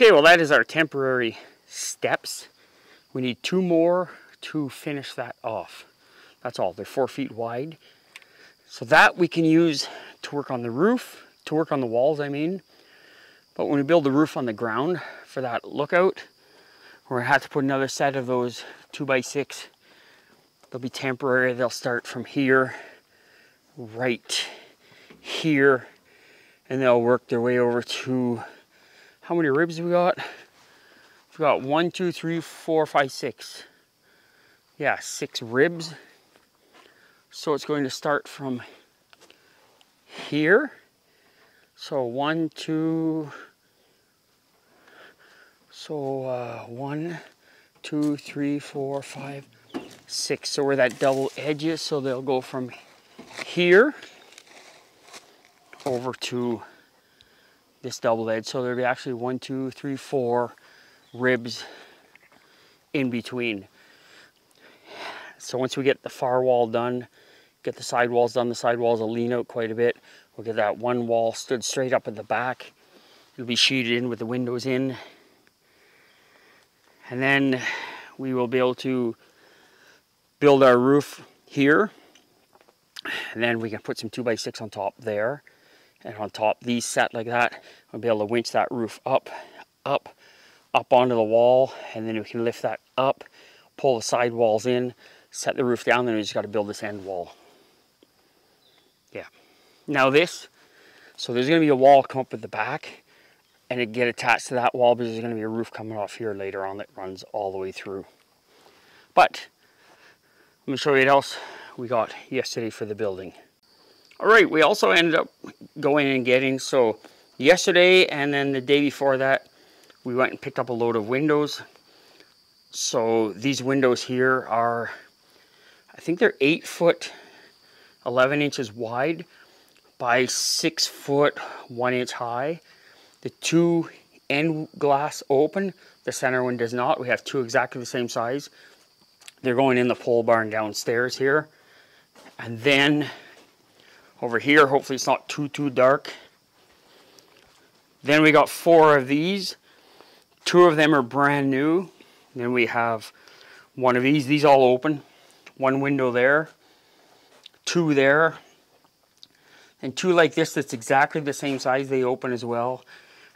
Okay, well that is our temporary steps. We need two more to finish that off. That's all, they're four feet wide. So that we can use to work on the roof, to work on the walls, I mean. But when we build the roof on the ground for that lookout, we're gonna have to put another set of those two by six. They'll be temporary, they'll start from here, right here, and they'll work their way over to, how many ribs we got? We've got one, two, three, four, five, six. Yeah, six ribs. So it's going to start from here. So one, two, so uh, one, two, three, four, five, six. So where that double edge is, so they'll go from here over to this double edge. So there'll be actually one, two, three, four ribs in between. So once we get the far wall done, get the side walls done, the side walls will lean out quite a bit. We'll get that one wall stood straight up at the back. It'll be sheeted in with the windows in. And then we will be able to build our roof here. And then we can put some 2x6 on top there. And on top, these set like that, we'll be able to winch that roof up, up, up onto the wall. And then we can lift that up, pull the side walls in, set the roof down, then we just got to build this end wall. Yeah. Now this, so there's going to be a wall come up at the back and it get attached to that wall because there's going to be a roof coming off here later on that runs all the way through. But let me show you what else we got yesterday for the building. All right, we also ended up going and getting, so yesterday and then the day before that, we went and picked up a load of windows. So these windows here are, I think they're eight foot, 11 inches wide by six foot, one inch high. The two end glass open, the center one does not. We have two exactly the same size. They're going in the pole barn downstairs here. And then over here, hopefully it's not too, too dark. Then we got four of these. Two of them are brand new. Then we have one of these. These all open. One window there. Two there. And two like this that's exactly the same size. They open as well.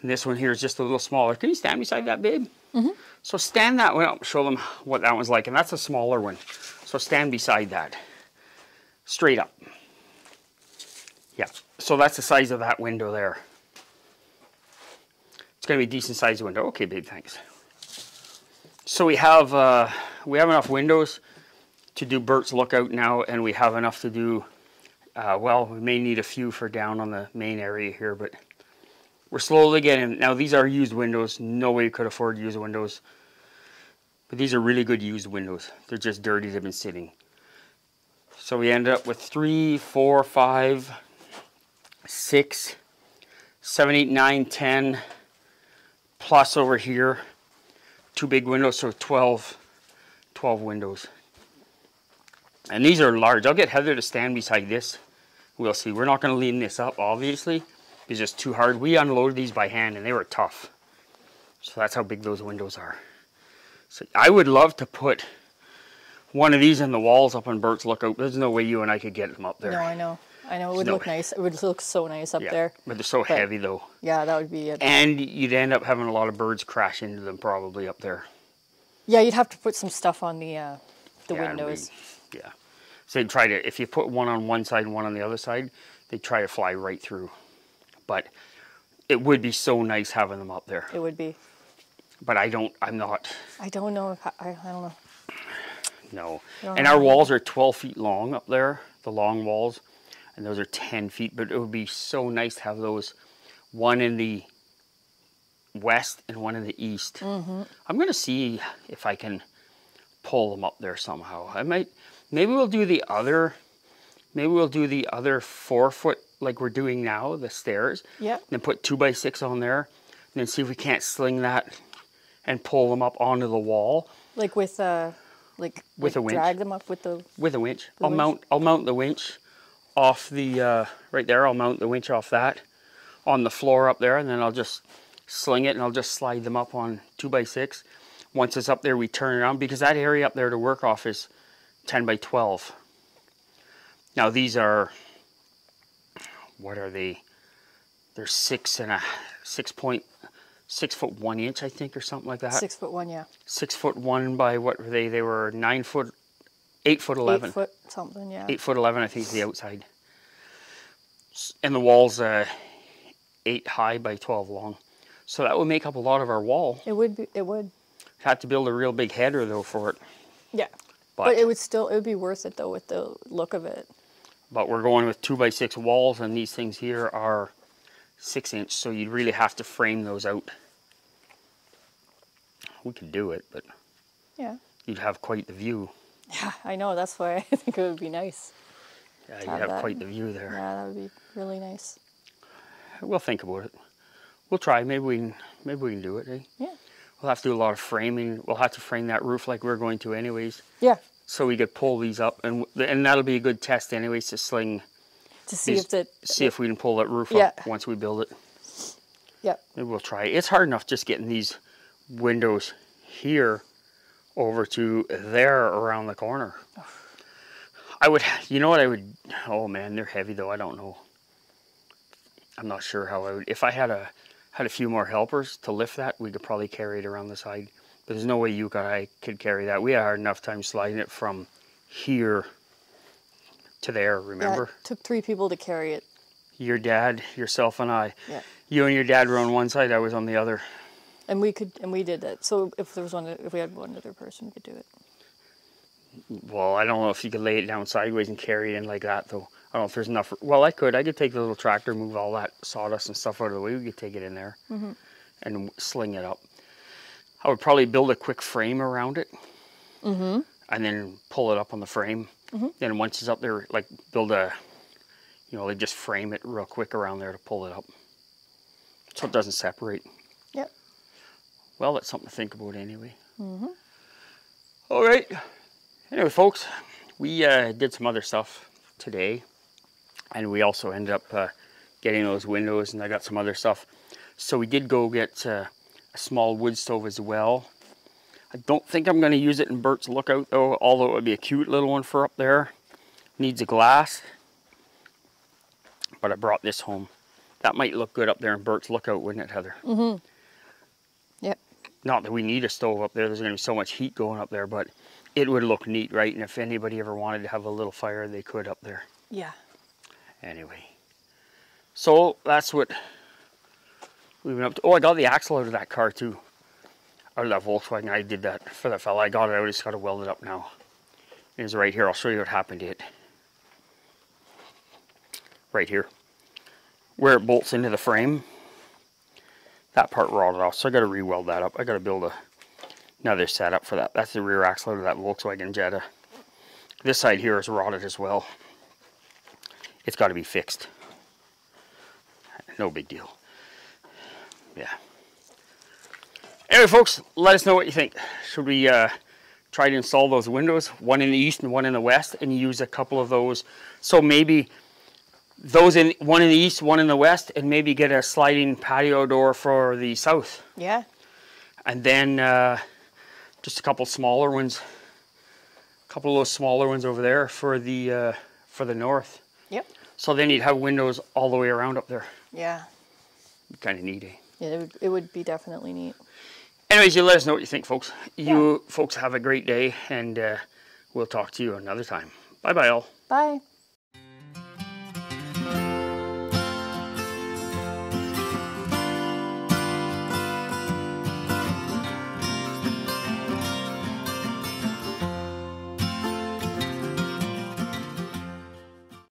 And this one here is just a little smaller. Can you stand beside that, babe? Mm -hmm. So stand that one up, show them what that one's like. And that's a smaller one. So stand beside that. Straight up. Yeah, so that's the size of that window there. It's gonna be a decent sized window. Okay, babe, thanks. So we have, uh, we have enough windows to do Bert's lookout now, and we have enough to do, uh, well, we may need a few for down on the main area here, but we're slowly getting, now these are used windows. Nobody could afford used windows. But these are really good used windows. They're just dirty, they've been sitting. So we ended up with three, four, five, six, seven, eight, nine, ten, plus over here, two big windows, so 12, 12 windows. And these are large. I'll get Heather to stand beside this. We'll see. We're not going to lean this up, obviously. It's just too hard. We unloaded these by hand and they were tough. So that's how big those windows are. So I would love to put one of these in the walls up on Bert's Lookout. There's no way you and I could get them up there. No, I know. I know. It would no look way. nice. It would look so nice up yeah, there. But they're so But- heavy though. Yeah, that would be it. And you'd end up having a lot of birds crash into them probably up there. Yeah, you'd have to put some stuff on the uh, the Yeah, we- windows. Yeah. So they'd try to, if you put one on one side and one on the other side, they'd try to fly right through. But it would be so nice having them up there. It would be. But I don't, I'm not, I don't know if I, I, don't know. no. Don't And know. our walls are 12 feet long up there, the long walls. And those are 10 feet. But it would be so nice to have those, one in the west and one in the east. Mm-hmm. I'm going to see if I can pull them up there somehow. I might, maybe we'll do the other, maybe we'll do the other four foot like we're doing now, the stairs. Yeah. Then put two by six on there. And then see if we can't sling that and pull them up onto the wall Like with uh, like With like a winch. Drag them up with the. with a winch. I'll winch? mount, I'll mount the winch off the, uh, right there. I'll mount the winch off that on the floor up there. And then I'll just sling it and I'll just slide them up on two by six. Once it's up there, we turn it on because that area up there to work off is 10 by 12. Now these are, what are they? They're six and a, six point, six foot one inch, I think, or something like that. Six foot one, yeah. Six foot one by what were they? They were nine foot, eight foot 11. Eight foot something, yeah. Eight foot 11, I think, is the outside. And the wall's uh, eight high by 12 long. So that would make up a lot of our wall. It would be. It would. Had to build a real big header though for it. Yeah. But, But it would still. It would be worth it though with the look of it. but we're going with two by six walls and these things here are six inch. So you'd really have to frame those out. We could do it, but Yeah. you'd have quite the view. Yeah, I know. That's why I think it would be nice. Yeah, you'd Have have quite the view there. Yeah, that would be really nice. We'll think about it. We'll try. Maybe we can. Maybe we can do it. Eh? Yeah. We'll have to do a lot of framing. We'll have to frame that roof like we're going to anyways, Yeah. so we could pull these up, and and that'll be a good test anyways to sling. To see these- if the. see if we can pull that roof Yeah. up once we build it. Yep. Maybe we'll try. It's hard enough just getting these windows here over to there around the corner. I would, you know what I would, oh man, they're heavy though, I don't know. I'm not sure how I would, if I had a, had a few more helpers to lift that, we could probably carry it around the side. But there's no way you and I could carry that. We had a hard enough time sliding it from here to there, Yeah, remember? it took three people to carry it. Your dad, yourself and I. Yeah. You and your dad were on one side, I was on the other. And we could, and we did that. So if there was one, if we had one other person, we could do it. Well, I don't know if you could lay it down sideways and carry it in like that, though. I don't know if there's enough. Well, I could. I could take the little tractor, move all that sawdust and stuff out of the way. We could take it in there mm-hmm. and sling it up. I would probably build a quick frame around it mm-hmm. and then pull it up on the frame. Mm-hmm. Then once it's up there, like build a, you know, like just frame it real quick around there to pull it up so it doesn't separate. Yep. Well, that's something to think about anyway. All right. Anyway, folks, we uh, did some other stuff today, and we also ended up uh, getting those windows, and I got some other stuff. So we did go get uh, a small wood stove as well. I don't think I'm going to use it in Bert's lookout though, although it would be a cute little one for up there. Needs a glass, but I brought this home. That might look good up there in Bert's lookout, wouldn't it, Heather? Mm-hmm. Yep. not that we need a stove up there. There's going to be so much heat going up there, but it would look neat, right? And if anybody ever wanted to have a little fire, they could up there. Yeah. Anyway, so that's what we've been up to. Oh, I got the axle out of that car too, out of that Volkswagen. I did that for the fella. I got it. I just got to weld it up now. It's right here. I'll show you what happened to it. Right here, where it bolts into the frame. That part rotted off, so I got to re-weld that up. I got to build a another setup for that. That's the rear axle of that Volkswagen Jetta. This side here is rotted as well. It's got to be fixed. No big deal. Yeah. Anyway, folks, let us know what you think. Should we uh, try to install those windows, one in the east and one in the west, and use a couple of those? So maybe those in one in the east, one in the west, and maybe get a sliding patio door for the south Yeah. and then uh, just a couple smaller ones, a couple of those smaller ones over there for the uh, for the north. Yep. So then you'd have windows all the way around up there. Yeah. Kind of neat. Eh? Yeah. It would, it would be definitely neat. Anyways, you let us know what you think, folks. You folks have a great day, and uh, we'll talk to you another time. Bye bye, all. Bye.